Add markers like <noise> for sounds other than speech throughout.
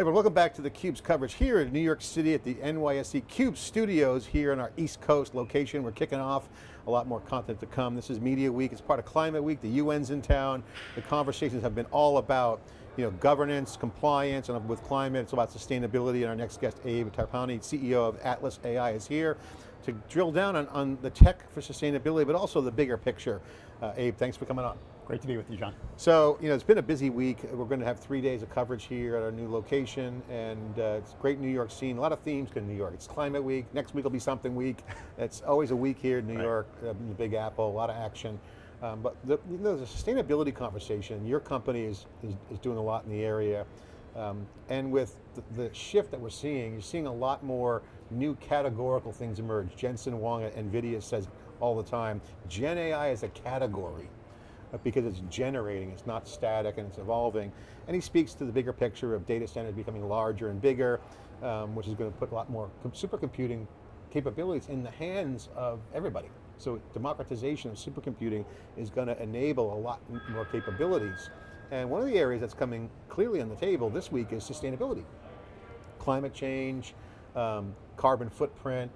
everyone, welcome back to theCUBE's coverage here in New York City at the NYSE CUBE studios here in our East Coast location. We're kicking off a lot more content to come. This is Media Week, it's part of Climate Week, the UN's in town. The conversations have been all about you know, governance, compliance, and with climate, it's about sustainability. And our next guest, Abe Tarapani, CEO of Atlas AI is here to drill down on, on the tech for sustainability, but also the bigger picture. Uh, Abe, thanks for coming on. Great to be with you, John. So, you know, it's been a busy week. We're going to have three days of coverage here at our new location, and uh, it's a great New York scene. A lot of themes in New York. It's Climate Week. Next week will be something week. It's always a week here in New right. York, uh, the Big Apple, a lot of action. Um, but the, you know, the sustainability conversation, your company is, is, is doing a lot in the area. Um, and with the, the, shift that we're seeing, you're seeing a lot more new categorical things emerge. Jensen Huang at NVIDIA says all the time, Gen AI is a category because it's generating, it's not static and it's evolving. And he speaks to the bigger picture of data centers becoming larger and bigger, um, which is going to put a lot more supercomputing capabilities in the hands of everybody. So democratization of supercomputing is going to enable a lot more capabilities. And one of the areas that's coming clearly on the table this week is sustainability. Climate change, um, carbon footprint,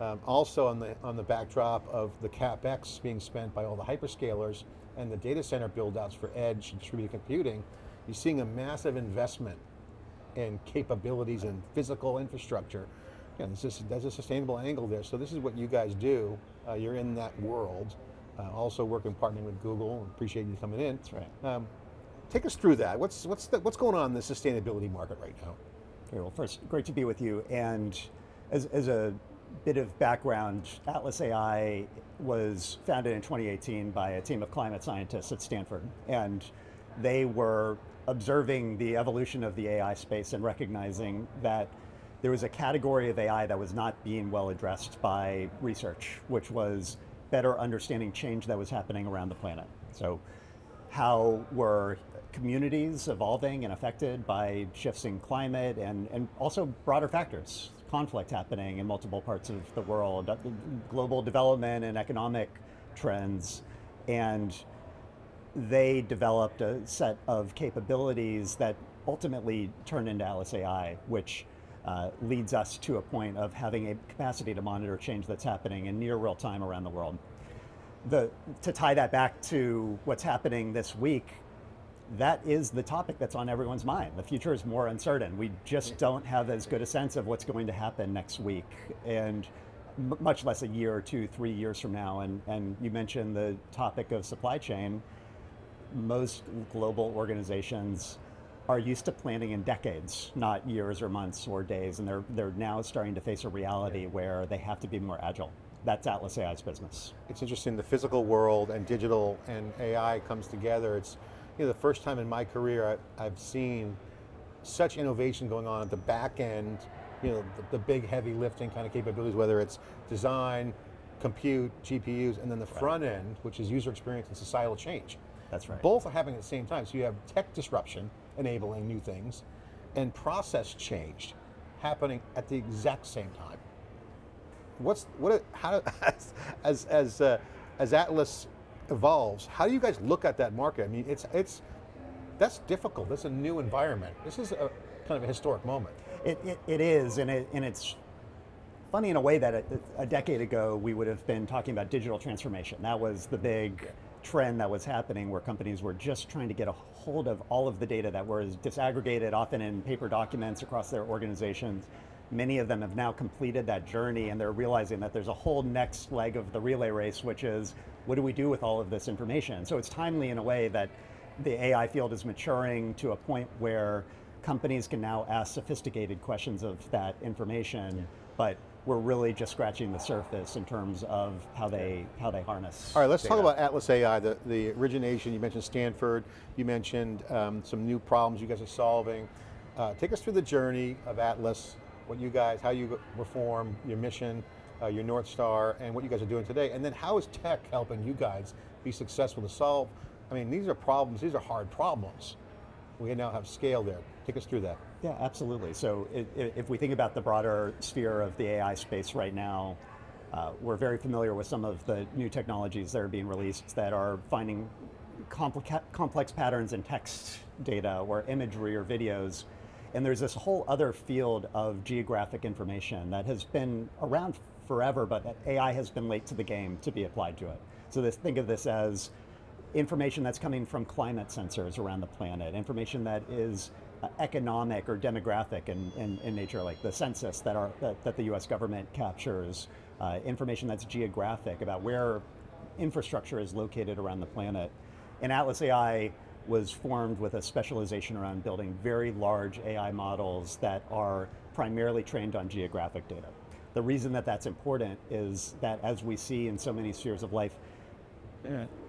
um, also on the, on the backdrop of the CapEx being spent by all the hyperscalers and the data center build-outs for edge and distributed computing, you're seeing a massive investment in capabilities and physical infrastructure. Know, this there's a sustainable angle there. So this is what you guys do. Uh, you're in that world. Uh, also working, partnering with Google. Appreciate you coming in. That's right. Um, take us through that. What's what's the, what's going on in the sustainability market right now? Okay. Well, first, great to be with you. And as as a bit of background, Atlas AI was founded in 2018 by a team of climate scientists at Stanford. And they were observing the evolution of the AI space and recognizing that there was a category of AI that was not being well addressed by research, which was better understanding change that was happening around the planet. So how were communities evolving and affected by shifts in climate and, and also broader factors conflict happening in multiple parts of the world, uh, global development and economic trends, and they developed a set of capabilities that ultimately turned into Atlas AI, which uh, leads us to a point of having a capacity to monitor change that's happening in near real time around the world. The, to tie that back to what's happening this week, that is the topic that's on everyone's mind. The future is more uncertain. We just don't have as good a sense of what's going to happen next week, and much less a year or two, three years from now. And, and you mentioned the topic of supply chain. Most global organizations are used to planning in decades, not years or months or days, and they're, they're now starting to face a reality where they have to be more agile. That's Atlas AI's business. It's interesting, the physical world and digital and AI comes together. It's, you know, the first time in my career I, have seen such innovation going on at the back end, you know, the, the, big heavy lifting kind of capabilities, whether it's design, compute, GPUs, and then the front end, which is user experience and societal change. That's right. Both are happening at the same time. So you have tech disruption, enabling new things, and process change happening at the exact same time. What's, what, how, as, <laughs> as, as, uh, as Atlas evolves, how do you guys look at that market? I mean, it's, it's, that's difficult. That's a new environment. This is a kind of a historic moment. It, it, it is, and, it, and it's funny in a way that a, a, decade ago we would have been talking about digital transformation. That was the big trend that was happening where companies were just trying to get a hold of all of the data that was disaggregated, often in paper documents across their organizations. Many of them have now completed that journey and they're realizing that there's a whole next leg of the relay race, which is what do we do with all of this information? So it's timely in a way that the AI field is maturing to a point where companies can now ask sophisticated questions of that information, yeah. but we're really just scratching the surface in terms of how they how they harness. All right, let's data. talk about Atlas AI, the, the origination, you mentioned Stanford, you mentioned um, some new problems you guys are solving. Uh, take us through the journey of Atlas, what you guys, how you reform, your mission, uh, your North Star, and what you guys are doing today. And then how is tech helping you guys be successful to solve? I mean, these are problems, these are hard problems. We now have scale there. Take us through that. Yeah, absolutely. So if we think about the broader sphere of the AI space right now, uh, we're very familiar with some of the new technologies that are being released that are finding complex patterns in text data or imagery or videos And there's this whole other field of geographic information that has been around forever, but that AI has been late to the game to be applied to it. So this, think of this as information that's coming from climate sensors around the planet, information that is uh, economic or demographic in, in, in, nature, like the census that, that, that the US government captures, uh, information that's geographic about where infrastructure is located around the planet. And Atlas AI was formed with a specialization around building very large AI models that are primarily trained on geographic data. The reason that that's important is that as we see in so many spheres of life,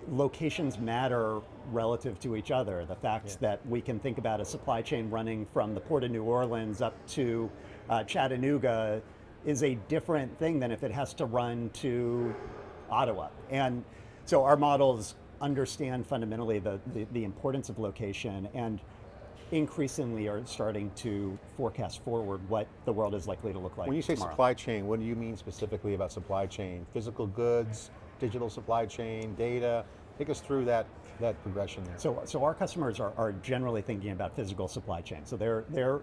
locations matter relative to each other. The fact yeah. that we can think about a supply chain running from the port of New Orleans up to uh, Chattanooga is a different thing than if it has to run to Ottawa. And so our models understand fundamentally the, the, the importance of location and increasingly are starting to forecast forward what the world is likely to look like When you say tomorrow. supply chain, what do you mean specifically about supply chain? Physical goods, digital supply chain, data? Take us through that, that progression there. So, so our customers are, are generally thinking about physical supply chain. So they're, they're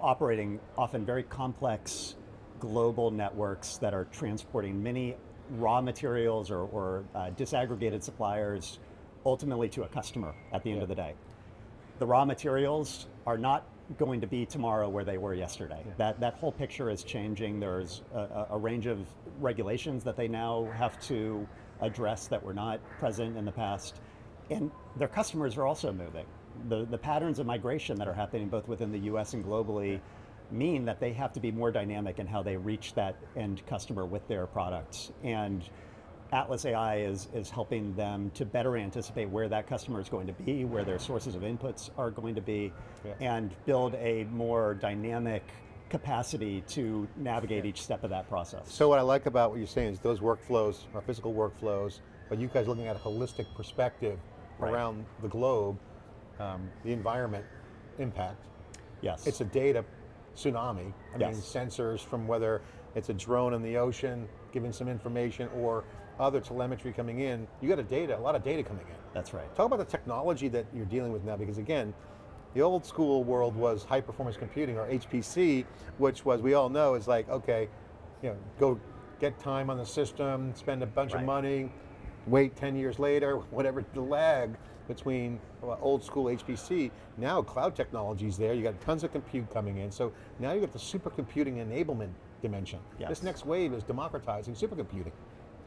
operating often very complex global networks that are transporting many raw materials or, or uh, disaggregated suppliers ultimately to a customer at the end yeah. of the day. The raw materials are not going to be tomorrow where they were yesterday. Yeah. That, that whole picture is changing. There's a, a, range of regulations that they now have to address that were not present in the past. And their customers are also moving. The, the patterns of migration that are happening both within the US and globally mean that they have to be more dynamic in how they reach that end customer with their products. And Atlas AI is, is helping them to better anticipate where that customer is going to be, where their sources of inputs are going to be, yeah. and build a more dynamic capacity to navigate yeah. each step of that process. So what I like about what you're saying is those workflows are physical workflows, but you guys looking at a holistic perspective right. around the globe, um, the environment impact. Yes. It's a data tsunami. I yes. mean, sensors from whether it's a drone in the ocean giving some information or other telemetry coming in. You got a data, a lot of data coming in. That's right. Talk about the technology that you're dealing with now, because again, the old school world was high performance computing or HPC, which was we all know is like okay, you know, go get time on the system, spend a bunch right. of money, wait 10 years later, <laughs> whatever the lag between old school HPC. Now cloud technology is there, you got tons of compute coming in, so now you got the supercomputing enablement dimension. Yes. This next wave is democratizing supercomputing.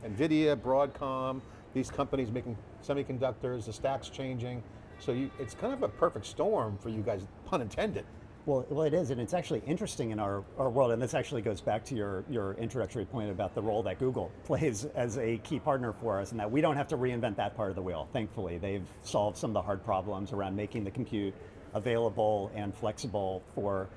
NVIDIA, Broadcom, these companies making semiconductors, the stack's changing. So you, it's kind of a perfect storm for you guys, pun intended. Well, well, it is, and it's actually interesting in our, our world, and this actually goes back to your, your introductory point about the role that Google <laughs> plays as a key partner for us, and that we don't have to reinvent that part of the wheel, thankfully. They've solved some of the hard problems around making the compute available and flexible for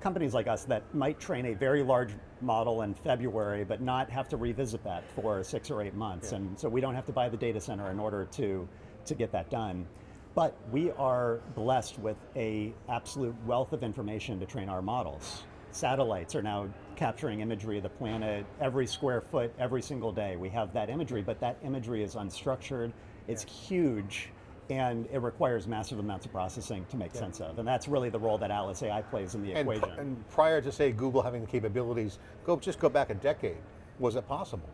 companies like us that might train a very large model in February, but not have to revisit that for six or eight months. Yeah. And so we don't have to buy the data center in order to, to get that done. But we are blessed with a absolute wealth of information to train our models. Satellites are now capturing imagery of the planet every square foot, every single day. We have that imagery, but that imagery is unstructured, it's huge, and it requires massive amounts of processing to make yeah. sense of. And that's really the role that Atlas AI plays in the and equation. Pr and prior to say Google having the capabilities, go just go back a decade, was it possible?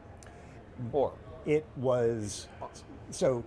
Or? It was, so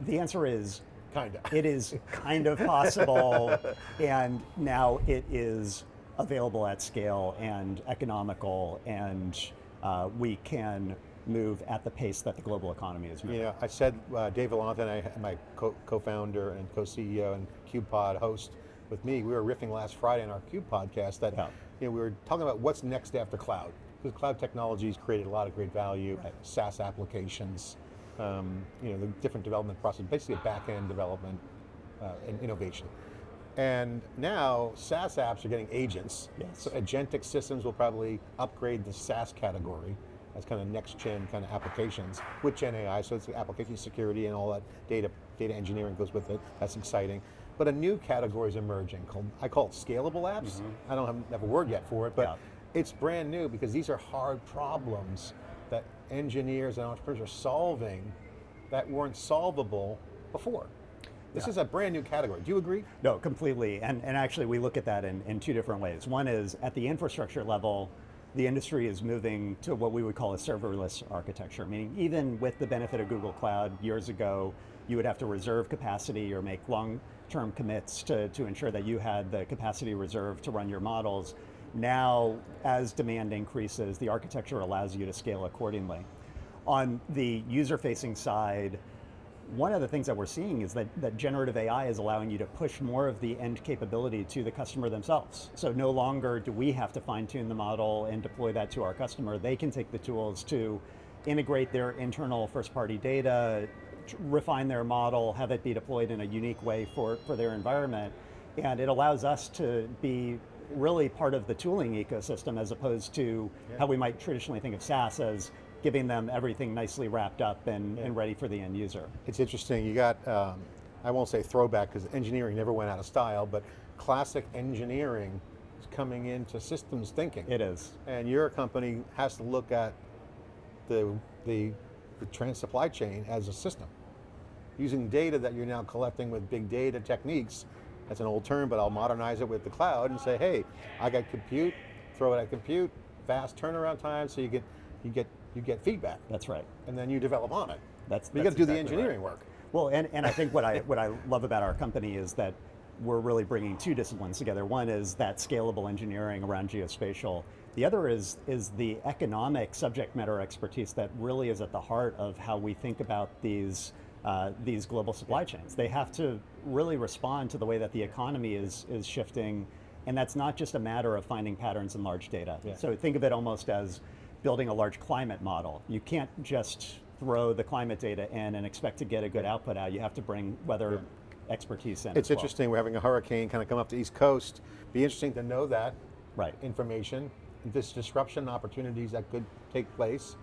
the answer is Kind of. It is kind of possible, and now it is available at scale and economical, and uh, we can move at the pace that the global economy is moving. Yeah, I said uh, Dave Vellante and I, my co-founder and co-CEO and CubePod host with me, we were riffing last Friday on our Cube podcast that yeah. you know, we were talking about what's next after cloud. Because cloud technologies created a lot of great value, right. SaaS applications, um, you know, the different development process, basically a back-end development uh, and innovation. And now SaaS apps are getting agents. Yes. So agentic systems will probably upgrade the SaaS category as kind of next gen kind of applications with Gen AI. So it's application security and all that data data engineering goes with it. That's exciting. But a new category is emerging called I call it scalable apps. Mm -hmm. I don't have, have, a word yet for it, but yeah. it's brand new because these are hard problems that engineers and entrepreneurs are solving that weren't solvable before. This Yeah. is a brand new category. Do you agree? No, completely. And, and actually, we look at that in, in two different ways. One is at the infrastructure level, the industry is moving to what we would call a serverless architecture, meaning even with the benefit of Google Cloud years ago, you would have to reserve capacity or make long term commits to, to ensure that you had the capacity reserved to run your models. Now, as demand increases, the architecture allows you to scale accordingly. On the user facing side, one of the things that we're seeing is that, that generative AI is allowing you to push more of the end capability to the customer themselves. So no longer do we have to fine tune the model and deploy that to our customer. They can take the tools to integrate their internal first party data, refine their model, have it be deployed in a unique way for, for their environment. And it allows us to be really part of the tooling ecosystem as opposed to Yeah. how we might traditionally think of SaaS as giving them everything nicely wrapped up and, and ready for the end user. It's interesting. You got, um, I won't say throwback because engineering never went out of style, but classic engineering is coming into systems thinking. It is. and your company has to look at the, the, the trans supply chain as a system. Using data that you're now collecting with big data techniques, that's an old term, but I'll modernize it with the cloud and say, hey, I got compute, throw it at compute, fast turnaround time, so you get, you get, you get feedback, That's right. and then you develop on it. That's, But you got to do the exactly right. engineering work. Well, and, and I think what I what I love about our company is that we're really bringing two disciplines together. One is that scalable engineering around geospatial. The other is is the economic subject matter expertise that really is at the heart of how we think about these uh, these global supply chains. They have to really respond to the way that the economy is is shifting, and that's not just a matter of finding patterns in large data. Yeah. So think of it almost as building a large climate model. You can't just throw the climate data in and expect to get a good output out. You have to bring weather expertise in. It's as well. interesting, we're having a hurricane kind of come up the East Coast. Be interesting to know that Right. information, this disruption opportunities that could take place.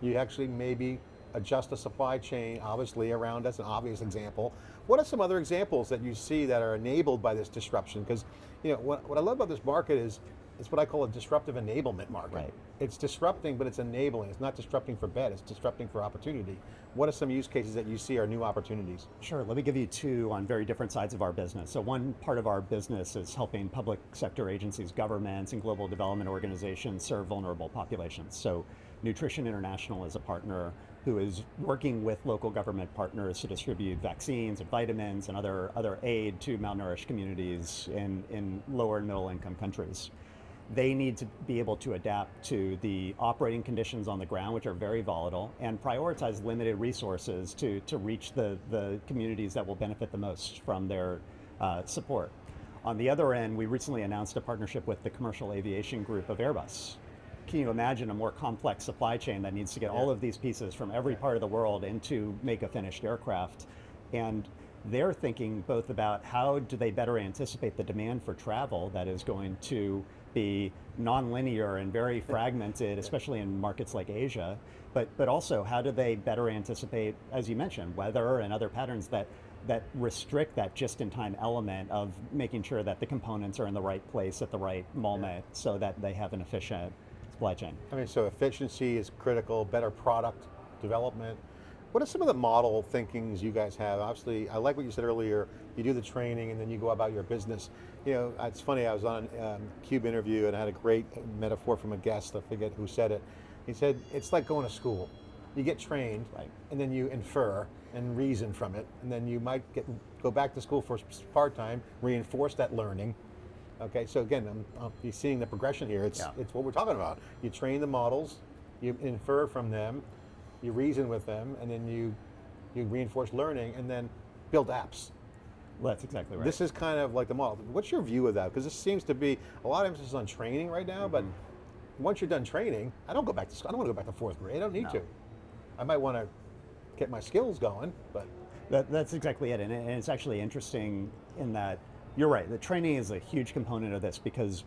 You actually maybe adjust the supply chain, obviously around that's an obvious example. What are some other examples that you see that are enabled by this disruption? Because you know what, what I love about this market is it's what I call a disruptive enablement market. Right. It's disrupting, but it's enabling. It's not disrupting for bad. It's disrupting for opportunity. What are some use cases that you see are new opportunities? Sure. Let me give you two on very different sides of our business. So, one part of our business is helping public sector agencies, governments, and global development organizations serve vulnerable populations. So, Nutrition International is a partner who is working with local government partners to distribute vaccines and vitamins and other, other aid to malnourished communities in, in lower and middle income countries they need to be able to adapt to the operating conditions on the ground, which are very volatile, and prioritize limited resources to, to reach the, the communities that will benefit the most from their uh, support. On the other end, we recently announced a partnership with the commercial aviation group of Airbus. Can you imagine a more complex supply chain that needs to get all of these pieces from every part of the world into make a finished aircraft? And they're thinking both about how do they better anticipate the demand for travel that is going to be nonlinear and very <laughs> fragmented, especially in markets like Asia, but, but also how do they better anticipate, as you mentioned, weather and other patterns that, that restrict that just-in-time element of making sure that the components are in the right place at the right moment so that they have an efficient supply chain. I mean, so efficiency is critical, better product development. What are some of the model thinkings you guys have? Obviously, I like what you said earlier. You do the training and then you go about your business. You know, it's funny. I was on a um, Cube interview and I had a great metaphor from a guest. I forget who said it. He said it's like going to school. You get trained, Right. and then you infer and reason from it, and then you might get go back to school for part time, reinforce that learning. Okay, so again, I'm, I'm you're seeing the progression here. It's Yeah. it's what we're talking about. You train the models, you infer from them, you reason with them, and then you you reinforce learning, and then build apps. Well, that's exactly right. This is kind of like the model. What's your view of that? Because this seems to be a lot of emphasis on training right now, but Mm-hmm. once you're done training, I don't go back to school. I don't want to go back to fourth grade. I don't need No. to. I might want to get my skills going, but That, that's exactly it- and it's actually interesting in that you're right, the training is a huge component of this because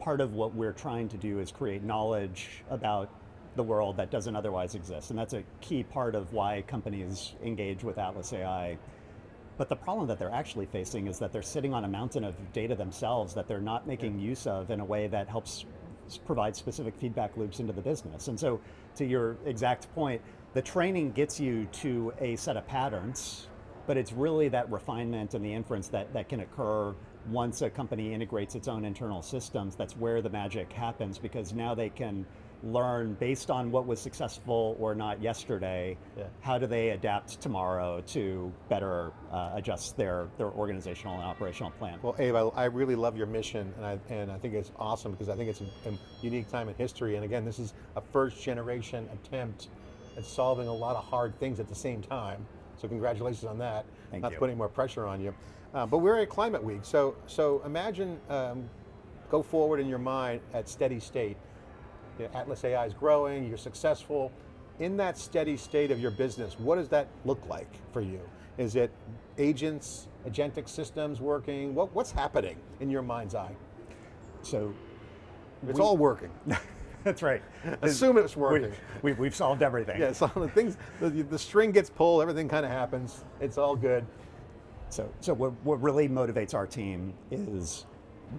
part of what we're trying to do is create knowledge about the world that doesn't otherwise exist. And that's a key part of why companies engage with Atlas AI. But the problem that they're actually facing is that they're sitting on a mountain of data themselves that they're not making use of in a way that helps provide specific feedback loops into the business. And so, to your exact point, the training gets you to a set of patterns, but it's really that refinement and the inference that, that can occur once a company integrates its own internal systems. That's where the magic happens because now they can learn based on what was successful or not yesterday, Yeah. how do they adapt tomorrow to better uh, adjust their, their organizational and operational plan. Well, Abe, I, I really love your mission, and I, and I think it's awesome because I think it's a, a unique time in history. And again, this is a first generation attempt at solving a lot of hard things at the same time. So congratulations on that. Thank Not you. putting more pressure on you. Uh, but we're at Climate Week, so so imagine, um, go forward in your mind at steady state. You know, Atlas AI is growing, you're successful. In that steady state of your business, what does that look like for you? Is it agents, agentic systems working? What, what's happening in your mind's eye? so It's We- all working. <laughs> that's right. Assume it's working. we, we've solved everything. Yeah, so the things, the, the string gets pulled, everything kind of happens. It's all good. So, so what, what really motivates our team is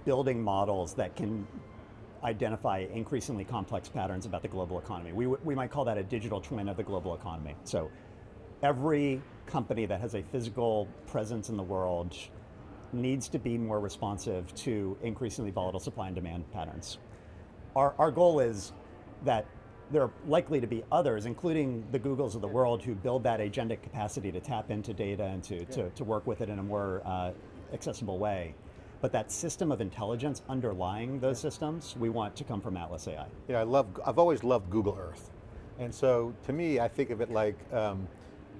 building models that can identify increasingly complex patterns about the global economy. We, we might call that a digital twin of the global economy. So every company that has a physical presence in the world needs to be more responsive to increasingly volatile supply and demand patterns. Our, our goal is that there are likely to be others, including the Googles of the world, who build that agentic capacity to tap into data and to, to, to work with it in a more uh, accessible way. But that system of intelligence underlying those systems, we want to come from Atlas AI. Know, I love, I've always loved Google Earth. And so to me, I think of it like um,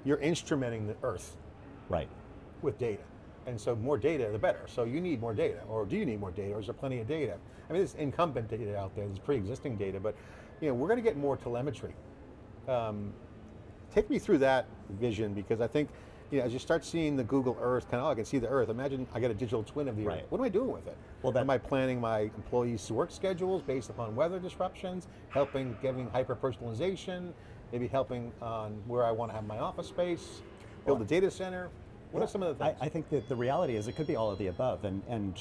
you're instrumenting the Earth Right. with data. And so more data, the better. So you need more data, or do you need more data, or is there plenty of data? I mean, there's incumbent data out there, there's pre-existing data, but you know, we're going to get more telemetry. Um, take me through that vision because I think, you know, as you start seeing the Google Earth, kind of, oh, I can see the Earth. Imagine I get a digital twin of the Earth. What am I doing with it? Well, that- am I planning my employees' work schedules based upon weather disruptions, helping giving hyper personalization, maybe helping on where I want to have my office space, build a data center? What are some of the I, things? I think that the reality is it could be all of the above, and, and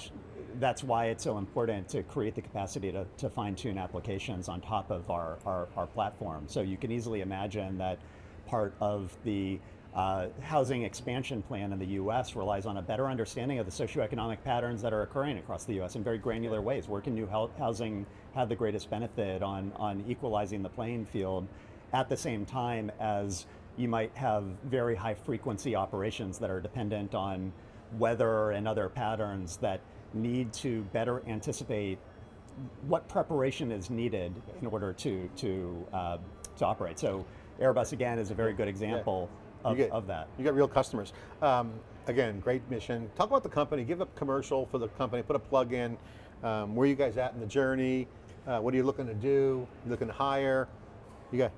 that's why it's so important to create the capacity to, to fine tune applications on top of our, our, our platform. So you can easily imagine that part of the uh, housing expansion plan in the US relies on a better understanding of the socioeconomic patterns that are occurring across the US in very granular ways. Where can new housing have the greatest benefit on, on equalizing the playing field at the same time as you might have very high frequency operations that are dependent on weather and other patterns that need to better anticipate what preparation is needed in order to to uh, to operate. So Airbus again is a very good example You of, get- of that. You got real customers. Um, again, great mission. Talk about the company. Give a commercial for the company. Put a plug in. Um, where you guys at in the journey? Uh, what are you looking to do? You looking to hire? You got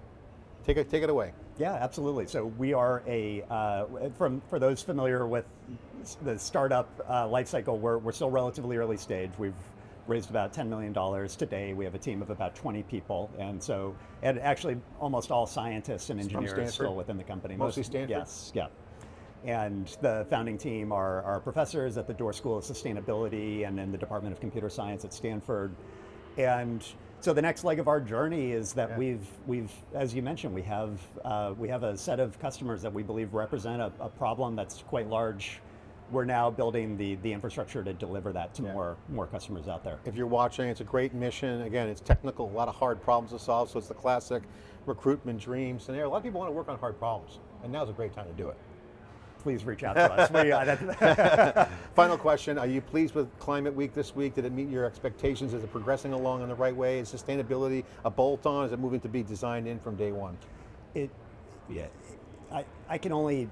take it take it away. Yeah, absolutely. So we are a uh, from for those familiar with the startup uh, life cycle, we're, we're still relatively early stage. We've raised about $10 million today. We have a team of about 20 people. And so, and actually almost all scientists and engineers still within the company. Mostly Stanford? Yes, yeah. And the founding team are, are professors at the Doerr School of Sustainability and in the Department of Computer Science at Stanford. And so the next leg of our journey is that Yeah. we've, we've, as you mentioned, we have, uh, we have a set of customers that we believe represent a, a problem that's quite large. We're now building the, the infrastructure to deliver that to Yeah. more, more customers out there. If you're watching, it's a great mission. Again, it's technical, a lot of hard problems to solve. So it's the classic recruitment dream scenario. A lot of people want to work on hard problems, and now's a great time to do it. Please reach out to us. We, uh, <laughs> Final question: Are you pleased with Climate Week this week? Did it meet your expectations? Is it progressing along in the right way? Is sustainability a bolt-on? Is it moving to be designed in from day one? it, yeah, I, I can only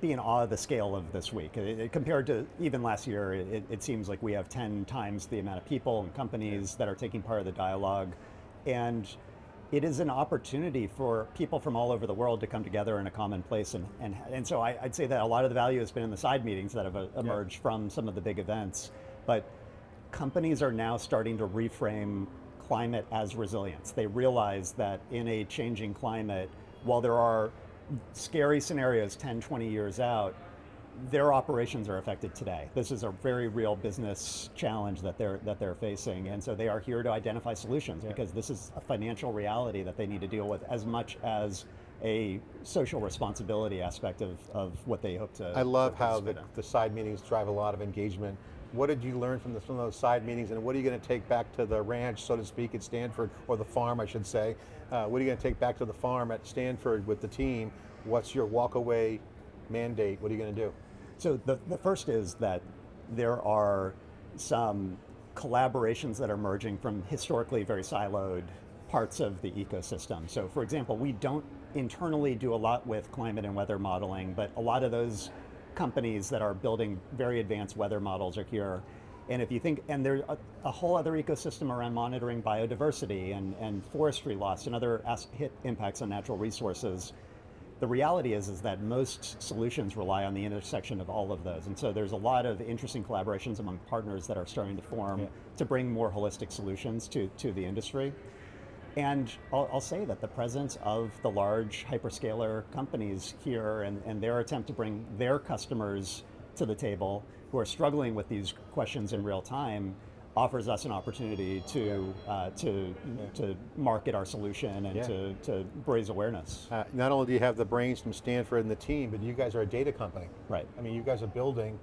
be in awe of the scale of this week. It- it- compared to even last year, it, it seems like we have 10 times the amount of people and companies that are taking part of the dialogue. And it is an opportunity for people from all over the world to come together in a common place. And, and, and so I, I'd say that a lot of the value has been in the side meetings that have uh, emerged from some of the big events. But companies are now starting to reframe climate as resilience. They realize that in a changing climate, while there are scary scenarios 10, 20 years out, their operations are affected today. This is a very real business challenge that they're that they're facing, and so they are here to identify solutions because this is a financial reality that they need to deal with as much as a social responsibility aspect of, of what they hope to. I love how the, the side meetings drive a lot of engagement. What did you learn from, the, from those side meetings, and what are you going to take back to the ranch, so to speak, at Stanford, or the farm, I should say? Uh, what are you going to take back to the farm at Stanford with the team? What's your walkaway mandate? What are you going to do? So the, the first is that there are some collaborations that are emerging from historically very siloed parts of the ecosystem. So for example, we don't internally do a lot with climate and weather modeling, but a lot of those companies that are building very advanced weather models are here. And if you think, and there's a, a whole other ecosystem around monitoring biodiversity and, and forestry loss and other as, impacts on natural resources the reality is is that most solutions rely on the intersection of all of those and so there's a lot of interesting collaborations among partners that are starting to form Yeah. to bring more holistic solutions to, to the industry and I'll, I'll say that the presence of the large hyperscaler companies here and, and their attempt to bring their customers to the table who are struggling with these questions in real time offers us an opportunity to, uh, to, to market our solution and Yeah. to, to raise awareness. Uh, not only do you have the brains from Stanford and the team, but you guys are a data company. Right. I mean, you guys are building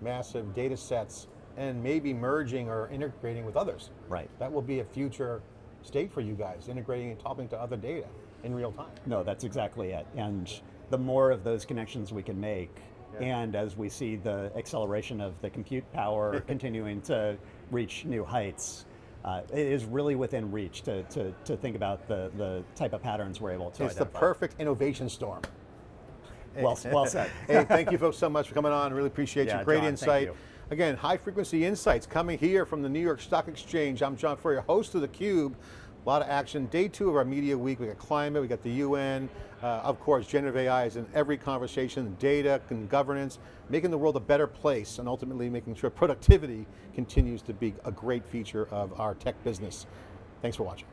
massive data sets and maybe merging or integrating with others. Right. That will be a future state for you guys, integrating and talking to other data in real time. No, that's exactly it. And the more of those connections we can make, Yeah. and as we see the acceleration of the compute power <laughs> continuing to reach new heights, uh, it is really within reach to, to, to think about the, the type of patterns we're able to It's the perfect innovation storm. Well, well said. <laughs> hey, thank you folks so much for coming on. Really appreciate Yeah, you. Great John, insight. you. Again, high frequency insights coming here from the New York Stock Exchange. I'm John Furrier, host of theCUBE. A lot of action. Day two of our media week. We got climate, we got the UN. Uh, of course, generative AI is in every conversation, data and governance, making the world a better place and ultimately making sure productivity continues to be a great feature of our tech business. Thanks for watching.